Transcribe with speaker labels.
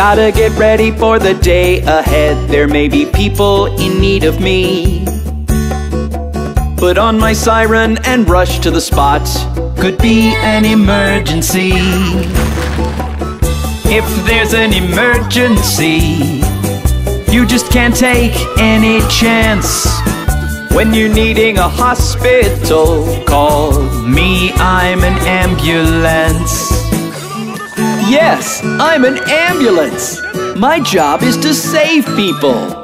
Speaker 1: Gotta get ready for the day ahead. There may be people in need of me. Put on my siren and rush to the spot. Could be an emergency. If there's an emergency, you just can't take any chance. When you're needing a hospital, call me, I'm an ambulance. Yes, I'm an ambulance. My job is to save people.